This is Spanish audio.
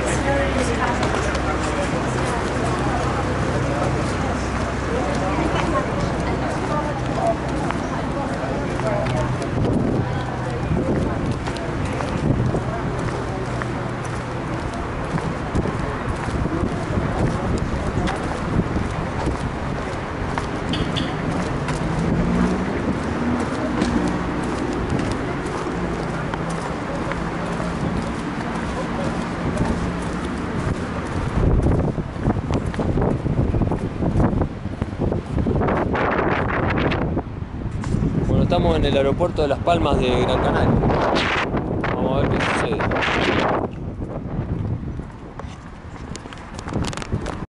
It's very easy. Estamos en el aeropuerto de Las Palmas de Gran Canaria.